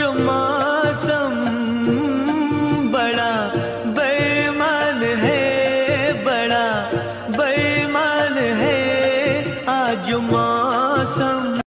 मौसम बड़ा बेईमान है बड़ा बेईमान है आज मौसम